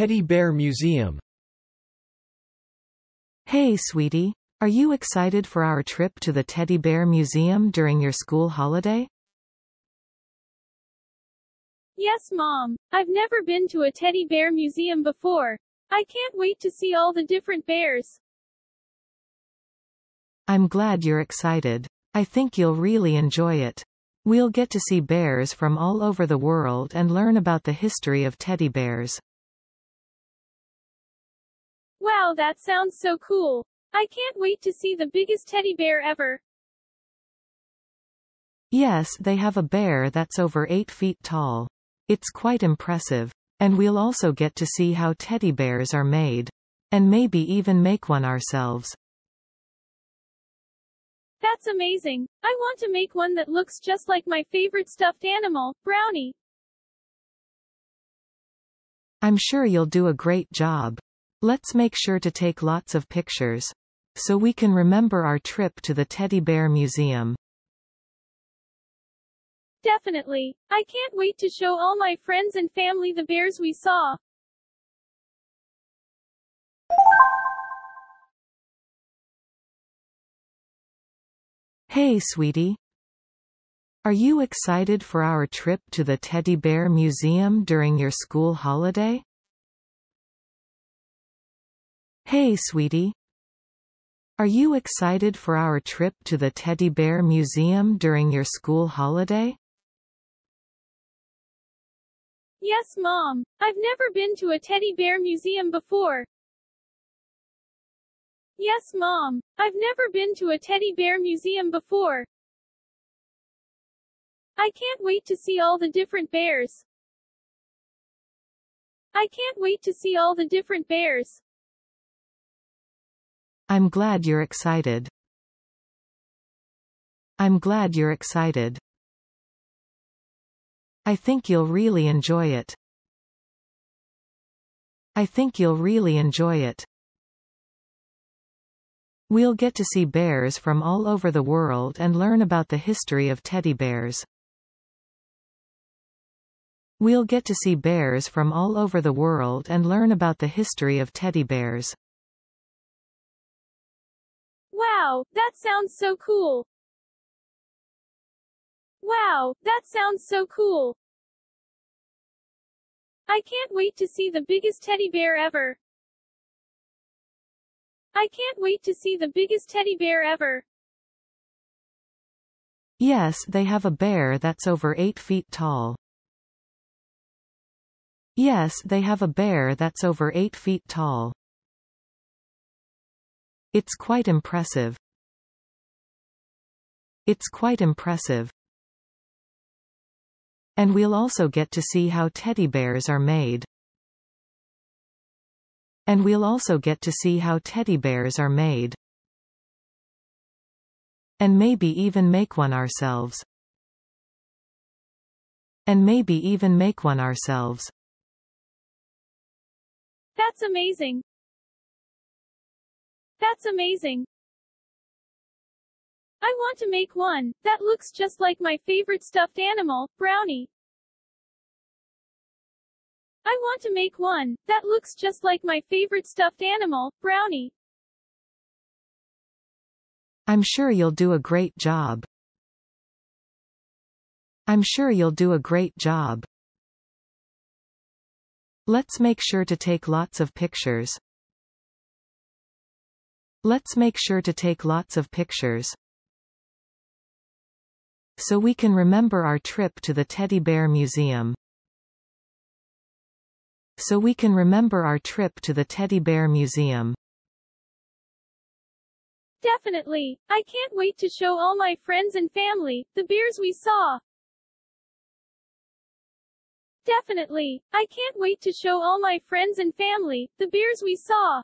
Teddy Bear Museum. Hey sweetie, are you excited for our trip to the Teddy Bear Museum during your school holiday? Yes, Mom. I've never been to a teddy bear museum before. I can't wait to see all the different bears. I'm glad you're excited. I think you'll really enjoy it. We'll get to see bears from all over the world and learn about the history of teddy bears. Wow, that sounds so cool. I can't wait to see the biggest teddy bear ever. Yes, they have a bear that's over 8 feet tall. It's quite impressive. And we'll also get to see how teddy bears are made. And maybe even make one ourselves. That's amazing. I want to make one that looks just like my favorite stuffed animal, Brownie. I'm sure you'll do a great job. Let's make sure to take lots of pictures. So we can remember our trip to the Teddy Bear Museum. Definitely. I can't wait to show all my friends and family the bears we saw. Hey sweetie. Are you excited for our trip to the Teddy Bear Museum during your school holiday? Hey sweetie. Are you excited for our trip to the Teddy Bear Museum during your school holiday? Yes, Mom. I've never been to a teddy bear museum before. Yes, Mom. I've never been to a teddy bear museum before. I can't wait to see all the different bears. I can't wait to see all the different bears. I'm glad you're excited. I'm glad you're excited. I think you'll really enjoy it. I think you'll really enjoy it. We'll get to see bears from all over the world and learn about the history of teddy bears. We'll get to see bears from all over the world and learn about the history of teddy bears. Wow, that sounds so cool. Wow, that sounds so cool. I can't wait to see the biggest teddy bear ever. I can't wait to see the biggest teddy bear ever. Yes, they have a bear that's over 8 feet tall. Yes, they have a bear that's over 8 feet tall. It's quite impressive. It's quite impressive. And we'll also get to see how teddy bears are made. And we'll also get to see how teddy bears are made. And maybe even make one ourselves. And maybe even make one ourselves. That's amazing. That's amazing. I want to make one that looks just like my favorite stuffed animal, Brownie. I want to make one that looks just like my favorite stuffed animal, Brownie. I'm sure you'll do a great job. I'm sure you'll do a great job. Let's make sure to take lots of pictures. Let's make sure to take lots of pictures. So we can remember our trip to the Teddy Bear Museum. So we can remember our trip to the Teddy Bear Museum. Definitely. I can't wait to show all my friends and family the bears we saw. Definitely. I can't wait to show all my friends and family the bears we saw.